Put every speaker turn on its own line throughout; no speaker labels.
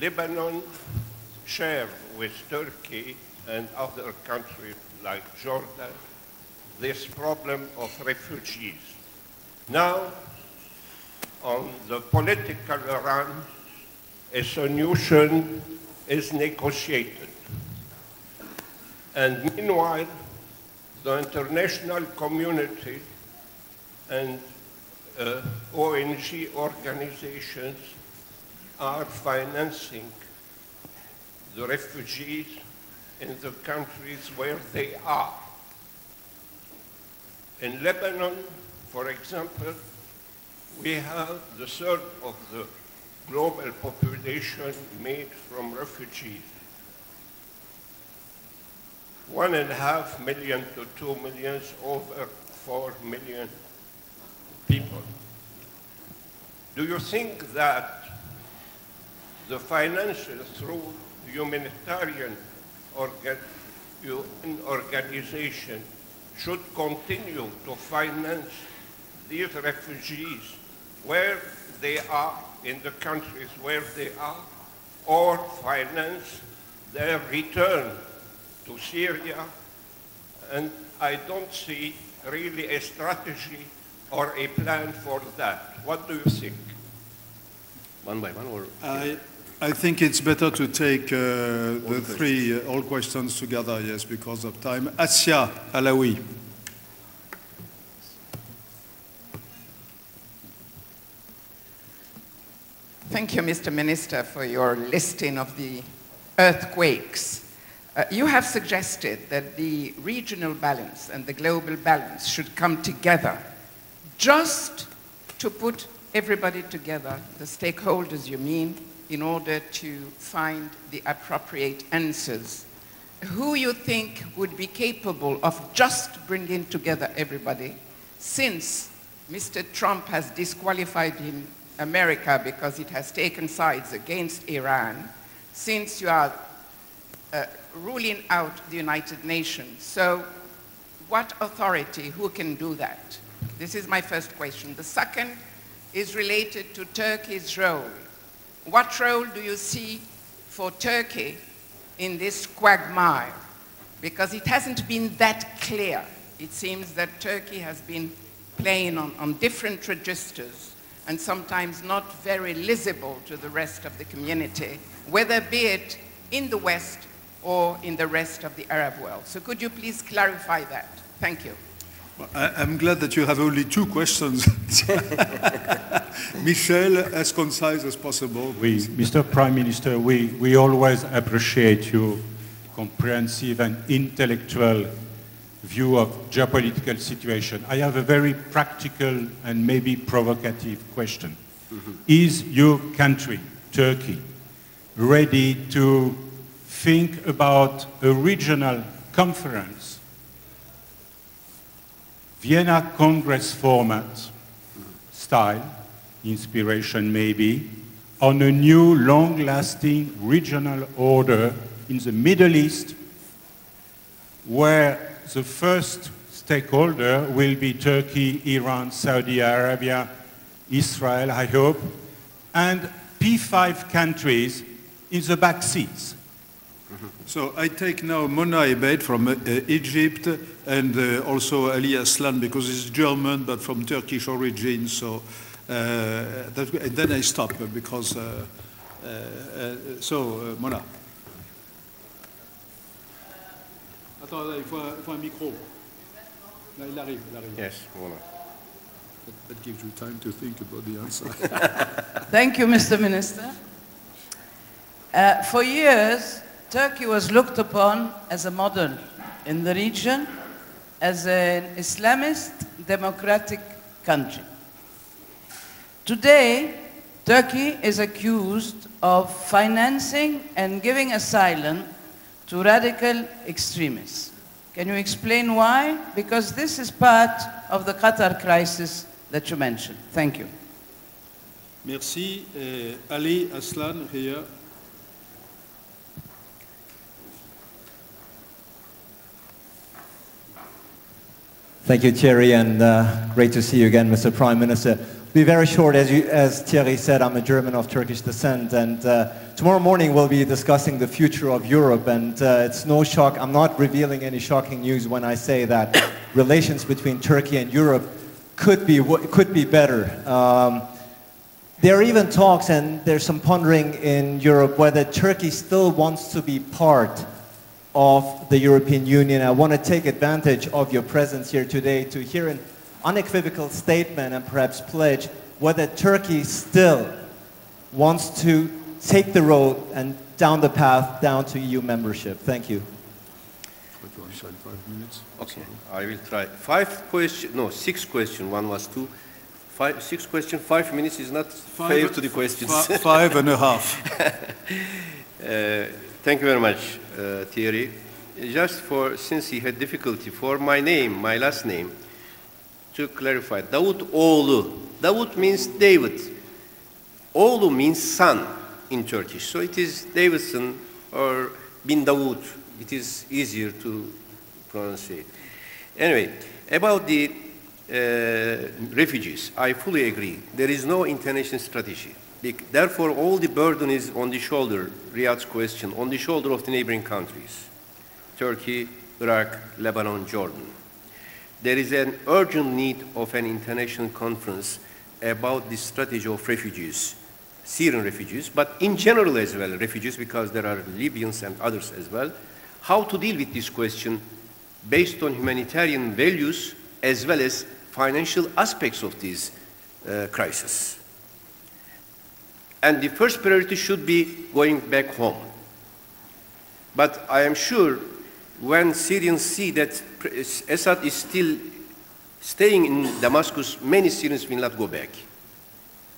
Lebanon share with Turkey and other countries like Jordan this problem of refugees. Now, on the political run, a solution is negotiated. And meanwhile, the international community and uh, ONG organizations are financing the refugees in the countries where they are. In Lebanon, for example, we have the third of the global population made from refugees. One and a half million to two millions, over four million people. Do you think that the financial through humanitarian organ, UN organization should continue to finance these refugees where they are in the countries where they are or finance their return to Syria and I don't see really a strategy or a plan for that. What do you think?
One by one or?
I, I think it's better to take uh, the three, uh, all questions together, yes, because of time. Assia Alaoui.
Thank you, Mr. Minister, for your listing of the earthquakes. Uh, you have suggested that the regional balance and the global balance should come together just to put everybody together, the stakeholders you mean, in order to find the appropriate answers. Who you think would be capable of just bringing together everybody since Mr. Trump has disqualified him, America because it has taken sides against Iran, since you are uh, ruling out the United Nations. So what authority, who can do that? This is my first question. The second is related to Turkey's role. What role do you see for Turkey in this quagmire? Because it hasn't been that clear. It seems that Turkey has been playing on, on different registers and sometimes not very lisible to the rest of the community, whether be it in the West or in the rest of the Arab world. So could you please clarify that? Thank you.
Well, I, am glad that you have only two questions. Michel, as concise as possible.
Oui, Mr. Prime Minister, we, we always appreciate your comprehensive and intellectual view of geopolitical situation. I have a very practical and maybe provocative question. Mm -hmm. Is your country, Turkey, ready to think about a regional conference, Vienna Congress format style, inspiration maybe, on a new long-lasting regional order in the Middle East where the first stakeholder will be Turkey, Iran, Saudi Arabia, Israel, I hope, and P5 countries in the back seats.
So I take now Mona Ebeid from uh, Egypt and uh, also Ali Aslan because he's German but from Turkish origin. So uh, that, and then I stop because, uh, uh, uh, so Mona. Attends, il faut, un, il faut un micro. Là, il arrive, il arrive.
Yes, Mona.
That, that gives you time to think about the answer.
Thank you, Mr. Minister. for years, Turkey was looked upon as a model in the region as an Islamist democratic country. Today, Turkey is accused of financing and giving asylum to radical extremists. Can you explain why? Because this is part of the Qatar crisis that you mentioned. Thank you.
Merci. Uh, Ali Aslan here.
Thank you, Thierry, and uh, great to see you again, Mr. Prime Minister. be very short. As, you, as Thierry said, I'm a German of Turkish descent, and uh, tomorrow morning we'll be discussing the future of Europe. And uh, it's no shock. I'm not revealing any shocking news when I say that relations between Turkey and Europe could be could be better. Um, there are even talks, and there's some pondering in Europe whether Turkey still wants to be part of the European Union. I want to take advantage of your presence here today to hear an unequivocal statement and perhaps pledge whether Turkey still wants to take the road and down the path down to EU membership. Thank you.
five Okay, I will try. Five question, no, six question. One was two. Five, six question, five minutes is not five, fair to the questions.
five and a half.
uh, thank you very much, uh, Thierry. Just for, since he had difficulty for my name, my last name, to clarify, Davut Oğlu. Davut means David. Oğlu means son in Turkish. So it is Davidson or Bin Davut. It is easier to pronounce it. Anyway, about the uh, refugees, I fully agree. There is no international strategy. Therefore, all the burden is on the shoulder, Riyadh's question, on the shoulder of the neighboring countries, Turkey, Iraq, Lebanon, Jordan there is an urgent need of an international conference about the strategy of refugees, Syrian refugees, but in general as well, refugees, because there are Libyans and others as well, how to deal with this question based on humanitarian values as well as financial aspects of this uh, crisis. And the first priority should be going back home. But I am sure when Syrians see that Assad is still staying in Damascus, many Syrians will not go back.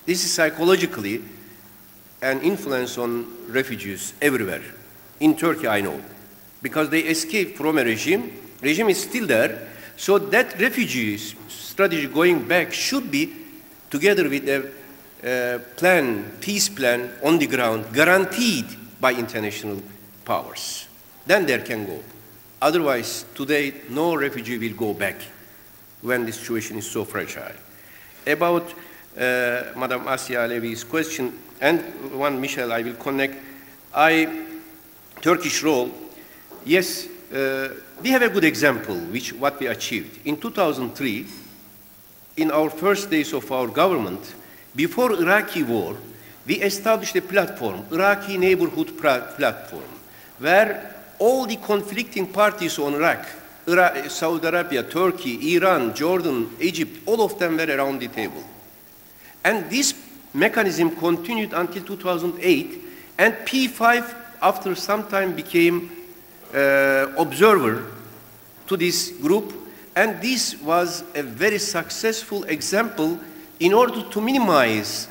This is psychologically an influence on refugees everywhere. In Turkey, I know, because they escaped from a regime. Regime is still there, so that refugees strategy going back should be together with a uh, plan, peace plan on the ground, guaranteed by international powers. Then there can go. Otherwise, today, no refugee will go back when the situation is so fragile. About uh, Madam Assia Alaoui's question, and one Michel I will connect, I, Turkish role, yes, uh, we have a good example which what we achieved. In 2003, in our first days of our government, before Iraqi war, we established a platform, Iraqi neighborhood platform, where all the conflicting parties on Iraq, Iraq, Saudi Arabia, Turkey, Iran, Jordan, Egypt, all of them were around the table. And this mechanism continued until 2008, and P5 after some time became uh, observer to this group, and this was a very successful example in order to minimize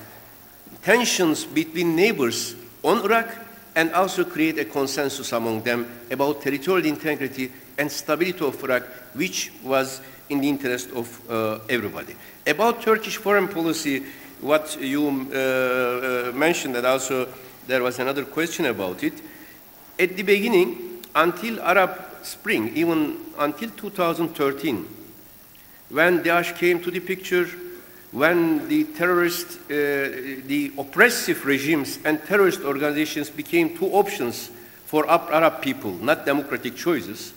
tensions between neighbors on Iraq and also create a consensus among them about territorial integrity and stability of Iraq, which was in the interest of uh, everybody. About Turkish foreign policy, what you uh, uh, mentioned, and also there was another question about it. At the beginning, until Arab Spring, even until 2013, when Daesh came to the picture, when the terrorist, uh, the oppressive regimes and terrorist organizations became two options for Arab people, not democratic choices,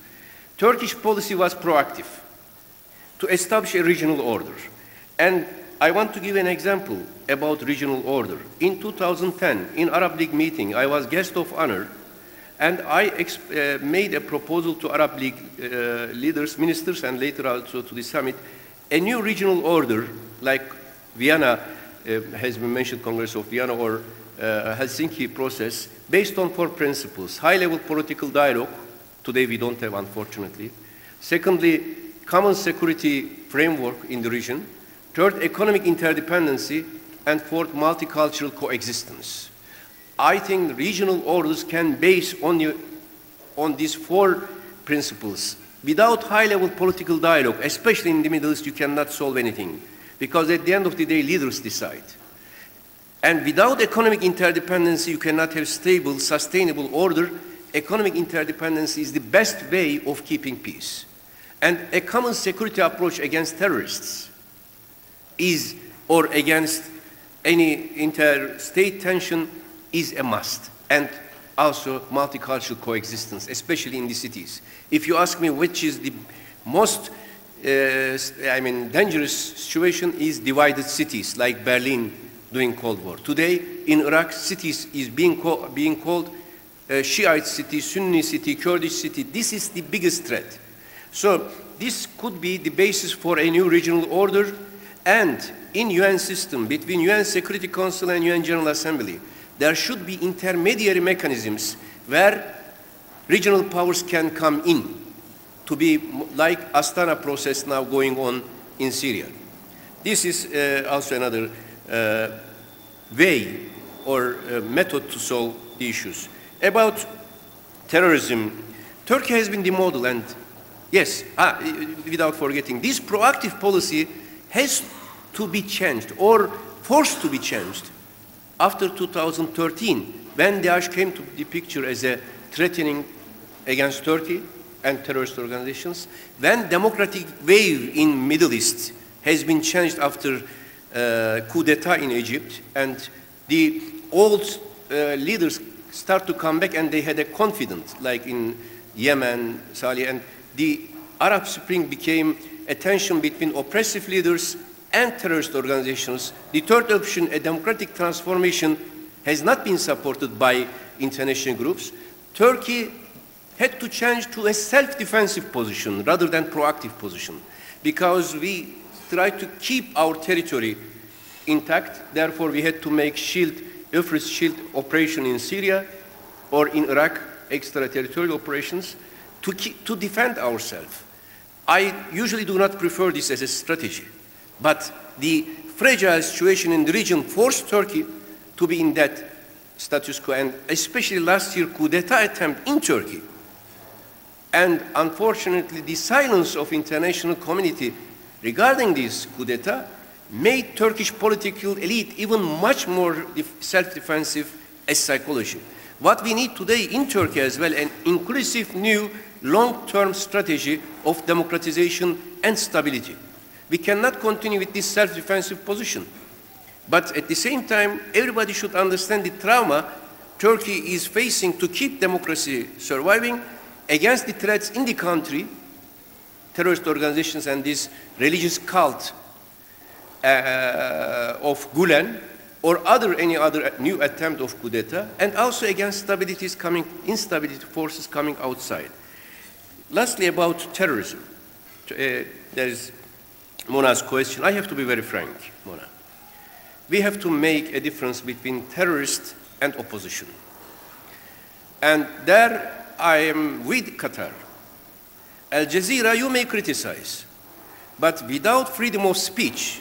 Turkish policy was proactive to establish a regional order. And I want to give an example about regional order. In 2010, in Arab League meeting, I was guest of honor, and I uh, made a proposal to Arab League uh, leaders, ministers, and later also to the summit, a new regional order like Vienna uh, has been mentioned, Congress of Vienna or uh, Helsinki process, based on four principles. High-level political dialogue, today we don't have, unfortunately. Secondly, common security framework in the region. Third, economic interdependency. And fourth, multicultural coexistence. I think regional orders can base on, on these four principles. Without high-level political dialogue, especially in the Middle East, you cannot solve anything because at the end of the day, leaders decide. And without economic interdependency, you cannot have stable, sustainable order. Economic interdependency is the best way of keeping peace. And a common security approach against terrorists is or against any interstate tension is a must. And also multicultural coexistence, especially in the cities. If you ask me which is the most, uh, I mean, dangerous situation is divided cities like Berlin during Cold War. Today in Iraq, cities is being, call, being called uh, Shiite city, Sunni city, Kurdish city. This is the biggest threat. So this could be the basis for a new regional order and in UN system between UN Security Council and UN General Assembly, there should be intermediary mechanisms where regional powers can come in to be like Astana process now going on in Syria. This is uh, also another uh, way or uh, method to solve the issues. About terrorism, Turkey has been the model and yes, ah, without forgetting, this proactive policy has to be changed or forced to be changed after 2013 when Daesh came to the picture as a threatening against Turkey and terrorist organizations, when democratic wave in Middle East has been changed after uh, coup d'etat in Egypt and the old uh, leaders start to come back and they had a confidence, like in Yemen, Salih, and the Arab Spring became a tension between oppressive leaders and terrorist organizations. The third option, a democratic transformation, has not been supported by international groups. Turkey had to change to a self-defensive position rather than proactive position because we tried to keep our territory intact. Therefore, we had to make shield Euphrates Shield operation in Syria or in Iraq, extraterritorial operations, to, keep, to defend ourselves. I usually do not prefer this as a strategy, but the fragile situation in the region forced Turkey to be in that status quo, and especially last year coup d'etat attempt in Turkey. And unfortunately, the silence of international community regarding this coup d'etat made Turkish political elite even much more self-defensive as psychology. What we need today in Turkey as well, an inclusive new long-term strategy of democratization and stability. We cannot continue with this self-defensive position. But at the same time, everybody should understand the trauma Turkey is facing to keep democracy surviving against the threats in the country, terrorist organizations and this religious cult uh, of Gulen or other any other new attempt of coup d'etat, and also against stabilities coming, instability forces coming outside. Lastly, about terrorism. Uh, there is Mona's question. I have to be very frank, Mona. We have to make a difference between terrorist and opposition. And there I am with Qatar. Al Jazeera, you may criticize, but without freedom of speech,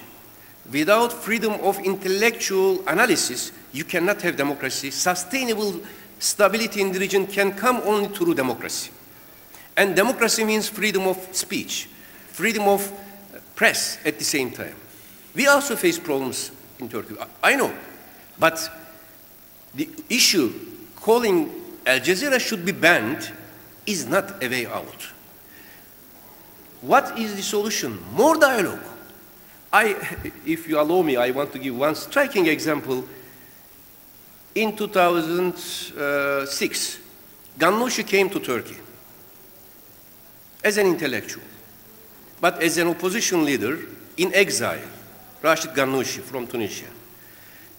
Without freedom of intellectual analysis, you cannot have democracy. Sustainable stability in the region can come only through democracy. And democracy means freedom of speech, freedom of press at the same time. We also face problems in Turkey. I know. But the issue calling Al Jazeera should be banned is not a way out. What is the solution? More dialogue I, if you allow me, I want to give one striking example. In 2006, Ghannouchi came to Turkey as an intellectual, but as an opposition leader in exile, Rashid Ghannouchi from Tunisia.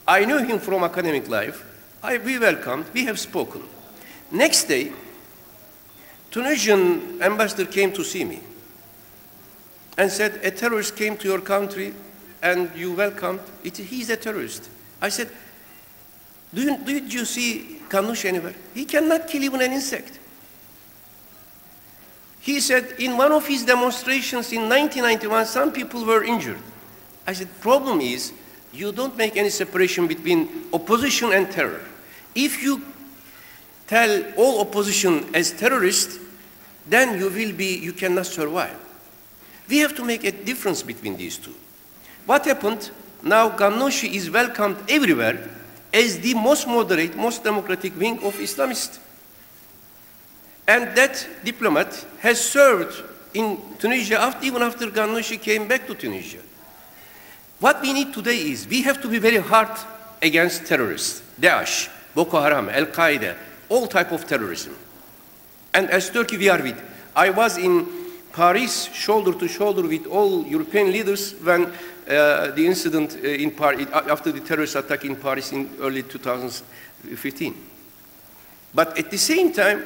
I knew him from academic life. I, we welcomed, we have spoken. Next day, Tunisian ambassador came to see me and said, a terrorist came to your country and you welcomed, it, he's a terrorist. I said, do you, did you see Ghannouchi anywhere? He cannot kill even an insect. He said, in one of his demonstrations in 1991, some people were injured. I said, problem is, you don't make any separation between opposition and terror. If you tell all opposition as terrorists, then you will be, you cannot survive. We have to make a difference between these two. What happened? Now Ghannouchi is welcomed everywhere as the most moderate, most democratic wing of Islamists. And that diplomat has served in Tunisia after, even after Ghannouchi came back to Tunisia. What we need today is we have to be very hard against terrorists, Daesh, Boko Haram, Al Qaeda, all type of terrorism. And as Turkey, we are with. I was in Paris, shoulder to shoulder with all European leaders when uh, the incident uh, in Paris, after the terrorist attack in Paris in early 2015. But at the same time,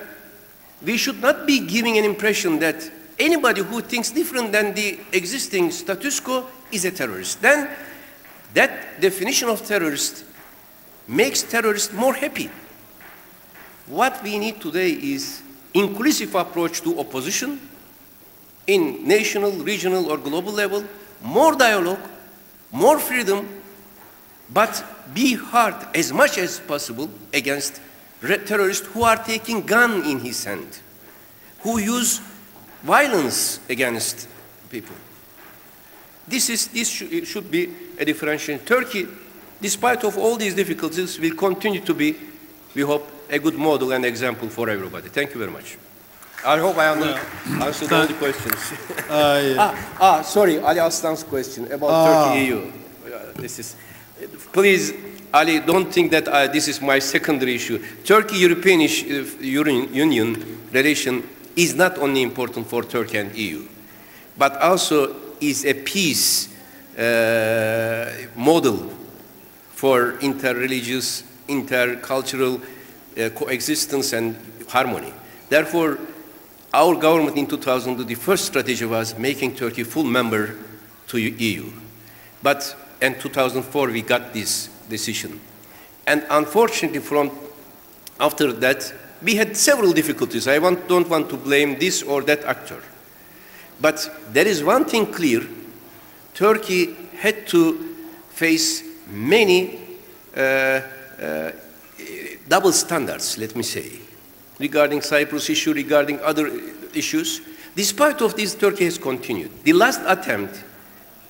we should not be giving an impression that anybody who thinks different than the existing status quo is a terrorist. Then that definition of terrorist makes terrorists more happy. What we need today is inclusive approach to opposition in national, regional, or global level, more dialogue, more freedom, but be hard as much as possible against terrorists who are taking gun in his hand, who use violence against people. This, is, this sh should be a differentiation. Turkey, despite of all these difficulties, will continue to be, we hope, a good model and example for everybody. Thank you very much. I hope I answered all the questions.
I-
ah, ah, sorry, Ali Aslan's question about
Ah.
Turkey EU. Uh, this is, please, Ali, don't think that uh, this is my secondary issue. Turkey-European uh, Union Union relation is not only important for Turkey and EU, but also is a peace uh, model for interreligious, intercultural uh, coexistence and harmony. Therefore, our government in 2000, the first strategy was making Turkey full member to EU. But in 2004, we got this decision. And unfortunately, from after that, we had several difficulties. I want, don't want to blame this or that actor. But there is one thing clear. Turkey had to face many uh, uh, double standards, let me say, regarding Cyprus issue, regarding other issues. Despite of this, Turkey has continued. The last attempt,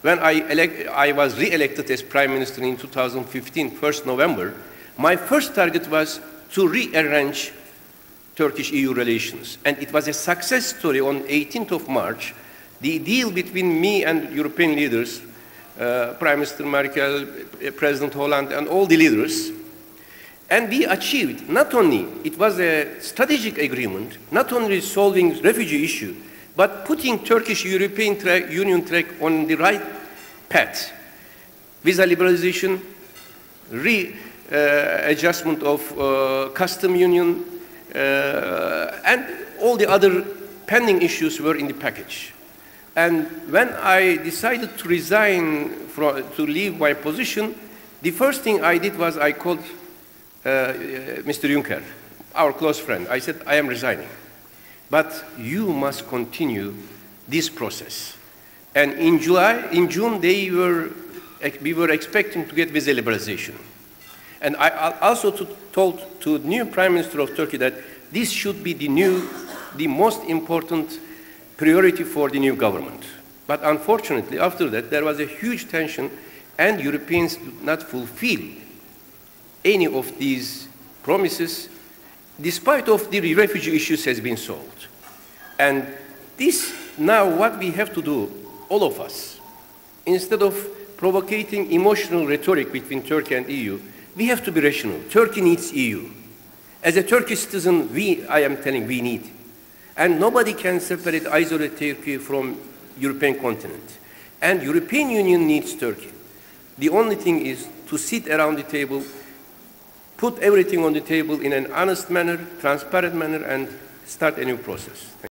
when I, elect, I was re-elected as Prime Minister in 2015, 1st November, my first target was to rearrange Turkish-EU relations. And it was a success story on 18th of March. The deal between me and European leaders, uh, Prime Minister Merkel, uh, President Hollande, and all the leaders, and we achieved, not only, it was a strategic agreement, not only solving refugee issue, but putting Turkish-European tra Union track on the right path. Visa liberalization, re-adjustment uh, of uh, custom union, uh, and all the other pending issues were in the package. And when I decided to resign, to leave my position, the first thing I did was I called uh, Mr. Juncker, our close friend. I said, I am resigning. But you must continue this process. And in July, in June, they were, we were expecting to get visa liberalization. And I also to, told to the new Prime Minister of Turkey that this should be the new, the most important priority for the new government. But unfortunately, after that, there was a huge tension and Europeans did not fulfill any of these promises, despite of the refugee issues has been solved. And this, now what we have to do, all of us, instead of provocating emotional rhetoric between Turkey and EU, we have to be rational. Turkey needs EU. As a Turkish citizen, we, I am telling, we need. And nobody can separate, isolate Turkey from European continent. And European Union needs Turkey. The only thing is to sit around the table, put everything on the table in an honest manner, transparent manner, and start a new process.